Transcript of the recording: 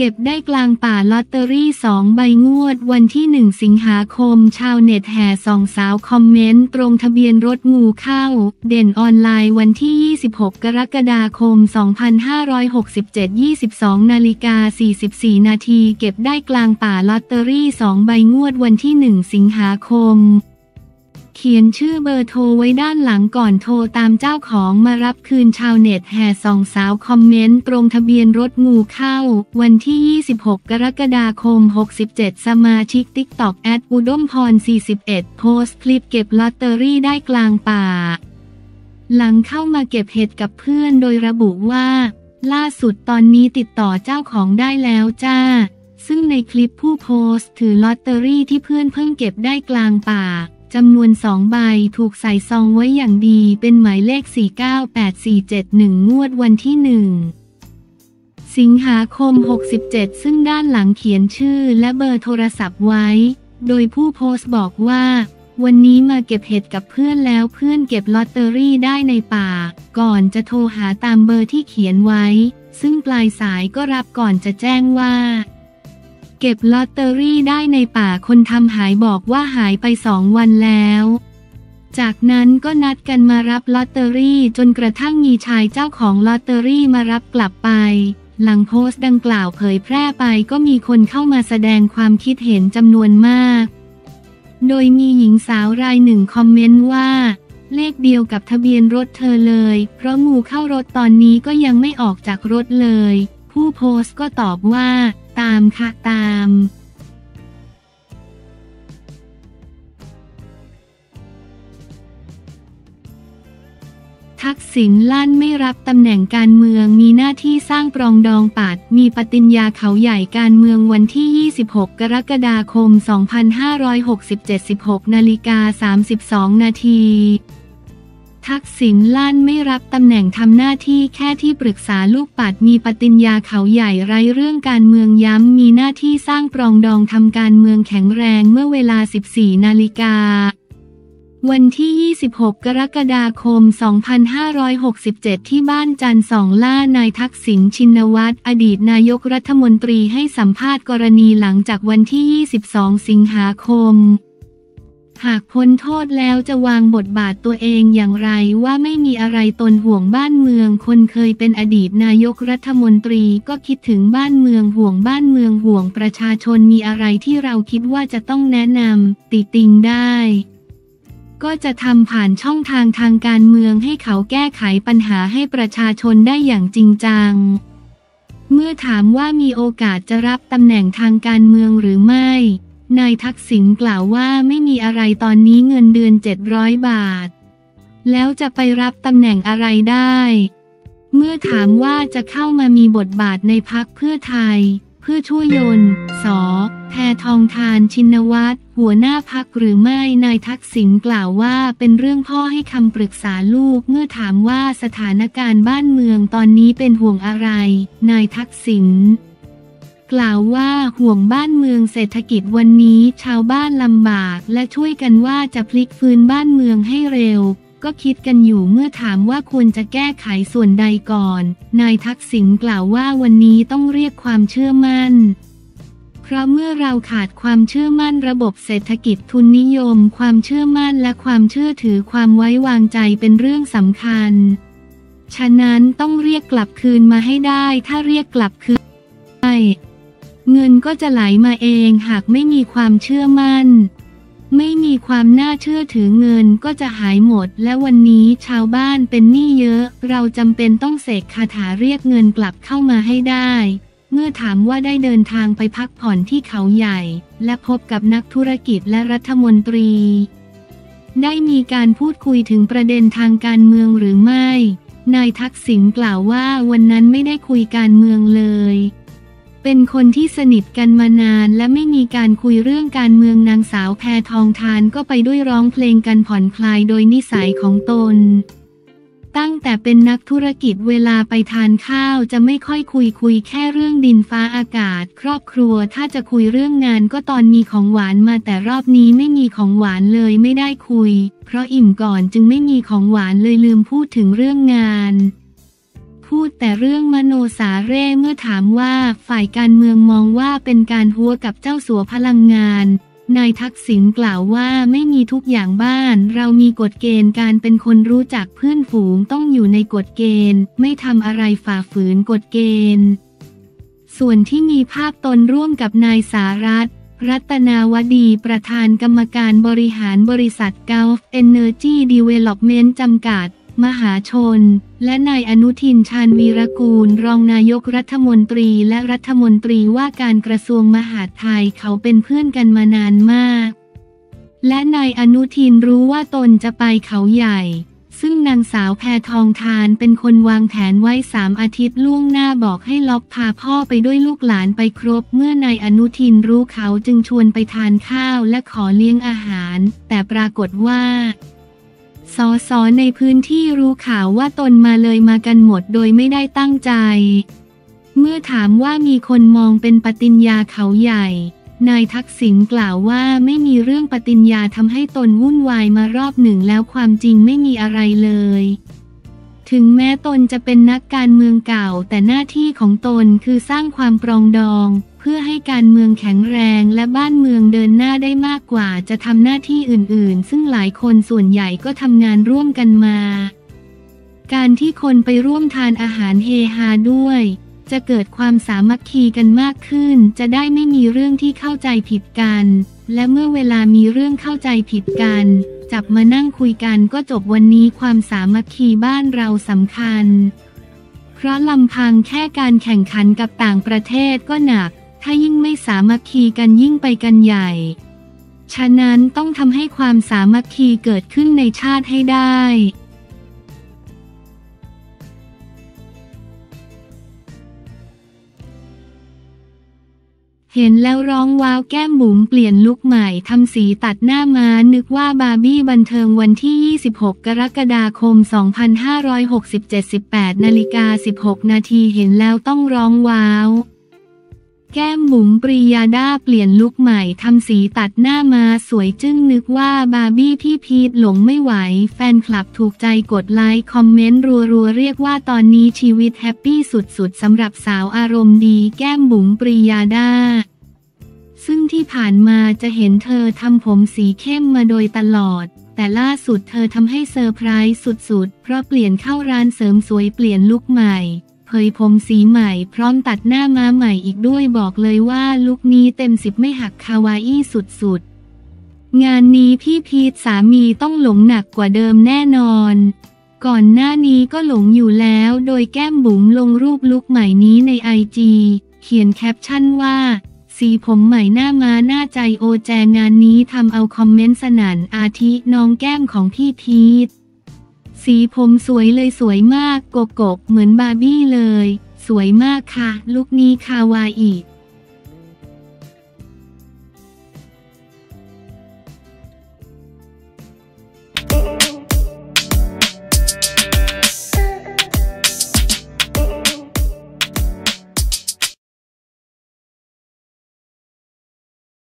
เก็บได้กลางป่าลอตเตอรี่สองใบงวดวันที่หนึ่งสิงหาคม ชาวเน็ตแห่ส่องสาวคอมเมนต์ตรงทะเบียนรถงูเข้า เด่นออนไลน์วันที่ 26 กรกฎาคม 2567 22 นาฬิกา 44 นาทีเก็บได้กลางป่าลอตเตอรี่สองใบงวดวันที่1สิงหาคม เขียนชื่อเบอร์โทรไว้ด้านหลังก่อนโทรตามเจ้าของมารับคืนชาวเน็ตแห่ส่องสาวคอมเมนต์ตรงทะเบียนรถงูเข้า วันที่ 26 กรกฎาคม 67 สมาชิก TikTok แอดอุดมพร 41 โพสต์คลิปเก็บลอตเตอรี่ได้กลางป่า หลังเข้ามาเก็บเห็ดกับเพื่อนโดยระบุว่า ล่าสุดตอนนี้ติดต่อเจ้าของได้แล้วจ้า ซึ่งในคลิปผู้โพสต์ถือลอตเตอรี่ที่เพื่อนเพิ่งเก็บได้กลางป่า จำนวนสองใบถูกใส่ซองไว้อย่างดีเป็นหมายเลข 498471 งวดวันที่หนึ่งสิงหาคม 67 ซึ่งด้านหลังเขียนชื่อและเบอร์โทรศัพท์ไว้ โดยผู้โพสต์บอกว่า วันนี้มาเก็บเห็ดกับเพื่อนแล้วเพื่อนเก็บลอตเตอรี่ได้ในป่า ก่อนจะโทรหาตามเบอร์ที่เขียนไว้ ซึ่งปลายสายก็รับก่อนจะแจ้งว่า เก็บลอตเตอรี่ได้ในป่าคนทำหายบอกว่าหายไปสองวันแล้ว จากนั้นก็นัดกันมารับลอตเตอรี่จนกระทั่งมีชายเจ้าของลอตเตอรี่มารับกลับไป หลังโพสต์ดังกล่าวเผยแพร่ไปก็มีคนเข้ามาแสดงความคิดเห็นจำนวนมาก โดยมีหญิงสาวรายหนึ่งคอมเมนต์ว่าเลขเดียวกับทะเบียนรถเธอเลย เพราะงูเข้ารถตอนนี้ก็ยังไม่ออกจากรถเลย ผู้โพสต์ก็ตอบว่า ตามค่ะตามทักษิณลั่นไม่รับตำแหน่งการเมืองมีหน้าที่สร้างปรองดองปัดมีปฏิญญาเขาใหญ่การเมืองวันที่ 26 กรกฎาคม 2567 16นาฬิกา32 นาที ทักษิณลั่นไม่รับตำแหน่งทำหน้าที่แค่ที่ปรึกษาลูกปัดมีปฏิญญาเขาใหญ่ไร้เรื่องการเมืองย้ำมีหน้าที่สร้างปรองดองทำการเมืองแข็งแรงเมื่อเวลา 14 นาฬิกา วันที่ 26 กรกฎาคม 2567 ที่บ้านจันสองล่านายทักษิณชินวัตรอดีตนายกรัฐมนตรีให้สัมภาษณ์กรณีหลังจากวันที่ 22 สิงหาคม หากพ้นโทษแล้วจะวางบทบาทตัวเองอย่างไรว่าไม่มีอะไรตนห่วงบ้านเมือง คนเคยเป็นอดีตนายกรัฐมนตรีก็คิดถึงบ้านเมืองห่วงบ้านเมืองห่วงประชาชนมีอะไรที่เราคิดว่าจะต้องแนะนำติติงได้ ก็จะทำผ่านช่องทางทางการเมืองให้เขาแก้ไขปัญหาให้ประชาชนได้อย่างจริงจัง เมื่อถามว่ามีโอกาสจะรับตำแหน่งทางการเมืองหรือไม่ นายทักษิณกล่าวว่าไม่มีอะไรตอนนี้เงินเดือน 700 บาท แล้วจะไปรับตำแหน่งอะไรได้ เมื่อถามว่าจะเข้ามามีบทบาทในพักเพื่อไทย เพื่อช่วยยนสอแพทองทานชินวัตรหัวหน้าพักหรือไม่นายทักษิณกล่าวว่าเป็นเรื่องพ่อให้คำปรึกษาลูก เมื่อถามว่าสถานการณ์บ้านเมืองตอนนี้เป็นห่วงอะไร นายทักษิณ กล่าวว่าห่วงบ้านเมืองเศรษฐกิจวันนี้ชาวบ้านลำบากและช่วยกันว่าจะพลิกฟื้นบ้านเมืองให้เร็ว ก็คิดกันอยู่เมื่อถามว่าควรจะแก้ไขส่วนใดก่อน นายทักษิณกล่าวว่าวันนี้ต้องเรียกความเชื่อมั่น เพราะเมื่อเราขาดความเชื่อมั่นระบบเศรษฐกิจทุนนิยม ความเชื่อมั่นและความเชื่อถือความไว้วางใจเป็นเรื่องสำคัญ ฉะนั้นต้องเรียกกลับคืนมาให้ได้ถ้าเรียกกลับคืนได้ เงินก็จะไหลมาเองหากไม่มีความเชื่อมั่น ไม่มีความน่าเชื่อถือเงินก็จะหายหมด และวันนี้ชาวบ้านเป็นหนี้เยอะ เราจำเป็นต้องเสกคาถาเรียกเงินกลับเข้ามาให้ได้ เมื่อถามว่าได้เดินทางไปพักผ่อนที่เขาใหญ่ และพบกับนักธุรกิจและรัฐมนตรี ได้มีการพูดคุยถึงประเด็นทางการเมืองหรือไม่ นายทักษิณกล่าวว่าวันนั้นไม่ได้คุยการเมืองเลย เป็นคนที่สนิทกันมานานและไม่มีการคุยเรื่องการเมืองนางสาวแพทองทานก็ไปด้วยร้องเพลงกันผ่อนคลายโดยนิสัยของตน ตั้งแต่เป็นนักธุรกิจเวลาไปทานข้าวจะไม่ค่อยคุยคุยแค่เรื่องดินฟ้าอากาศ ครอบครัวถ้าจะคุยเรื่องงานก็ตอนมีของหวานมาแต่รอบนี้ไม่มีของหวานเลยไม่ได้คุย เพราะอิ่มก่อนจึงไม่มีของหวานเลยลืมพูดถึงเรื่องงาน พูดแต่เรื่องมโนสาเร่เมื่อถามว่าฝ่ายการเมืองมองว่าเป็นการหัวกับเจ้าสัวพลังงาน นายทักษิณกล่าวว่าไม่มีทุกอย่างบ้าน เรามีกฎเกณฑ์การเป็นคนรู้จักเพื่อนฝูงต้องอยู่ในกฎเกณฑ์ ไม่ทำอะไรฝ่าฝืนกฎเกณฑ์ ส่วนที่มีภาพตนร่วมกับนายสารัตรัตนาวดีประธานกรรมการบริหารบริษัท Gulf Energy Development จำกัด มหาชน และนายอนุทินชาญวีรกูล รองนายกรัฐมนตรีและรัฐมนตรีว่าการกระทรวงมหาดไทยเขาเป็นเพื่อนกันมานานมาก และนายอนุทินรู้ว่าตนจะไปเขาใหญ่ ซึ่งนางสาวแพทองทานเป็นคนวางแผนไว้สามอาทิตย์ล่วงหน้าบอกให้ล็อกพาพ่อไปด้วยลูกหลานไปครบ เมื่อนายอนุทินรู้เขาจึงชวนไปทานข้าวและขอเลี้ยงอาหาร แต่ปรากฏว่า สอสอในพื้นที่รู้ข่าวว่าตนมาเลยมากันหมดโดยไม่ได้ตั้งใจ เมื่อถามว่ามีคนมองเป็นปฏิญญาเขาใหญ่ นายทักษิณกล่าวว่าไม่มีเรื่องปฏิญญาทำให้ตนวุ่นวายมารอบหนึ่งแล้วความจริงไม่มีอะไรเลย ถึงแม้ตนจะเป็นนักการเมืองเก่าแต่หน้าที่ของตนคือสร้างความปรองดอง เพื่อให้การเมืองแข็งแรงและบ้านเมืองเดินหน้าได้มากกว่าจะทำหน้าที่อื่นๆ ซึ่งหลายคนส่วนใหญ่ก็ทำงานร่วมกันมา การที่คนไปร่วมทานอาหารเฮฮาด้วย จะเกิดความสามัคคีกันมากขึ้น จะได้ไม่มีเรื่องที่เข้าใจผิดกัน และเมื่อเวลามีเรื่องเข้าใจผิดกัน จับมานั่งคุยกันก็จบวันนี้ความสามัคคีบ้านเราสำคัญ เพราะลำพังแค่การแข่งขันกับต่างประเทศก็หนัก ถ้ายิ่งไม่สามัคคีกันยิ่งไปกันใหญ่ ฉะนั้นต้องทำให้ความสามัคคีเกิดขึ้นในชาติให้ได้ เห็นแล้วร้องว้าวแก้มบุ๋มเปลี่ยนลุคใหม่ทำสีตัดหน้ามานึกว่าบาร์บี้บันเทิงวันที่ 26 กรกฎาคม 2567 18นาฬิกา 16 นาทีเห็นแล้วต้องร้องว้าว แก้มบุ๋มปรียาดาเปลี่ยนลุคใหม่ทำสีตัดหน้าม้าสวยจึ้งนึกว่าบาร์บี้พี่พีทหลงไม่ไหว แฟนคลับถูกใจกดไลค์คอมเมนต์รัวๆ เรียกว่าตอนนี้ชีวิตแฮปปี้สุดๆสำหรับสาวอารมณ์ดีแก้มบุ๋มปรียาดาซึ่งที่ผ่านมาจะเห็นเธอทำผมสีเข้มมาโดยตลอด แต่ล่าสุดเธอทำให้เซอร์ไพรส์สุดๆ เพราะเปลี่ยนเข้าร้านเสริมสวยเปลี่ยนลุคใหม่ เผยผมสีใหม่พร้อมตัดหน้าม้าใหม่อีกด้วยบอกเลยว่าลุคนี้เต็มสิบไม่หักคาวาอี้สุดๆ งานนี้พี่พีทสามีต้องหลงหนักกว่าเดิมแน่นอน ก่อนหน้านี้ก็หลงอยู่แล้วโดยแก้มบุ๋มลงรูปลุคใหม่นี้ในไอจีเขียนแคปชั่นว่าสีผมใหม่หน้าม้าหน้าใจโอแจงานนี้ทำเอาคอมเมนต์สนั่นอาทิน้องแก้มของพี่พีท สีผมสวยเลยสวยมากโกโกเหมือนบาร์บี้เลย สวยมากค่ะ ลุคนี้คาวาอิ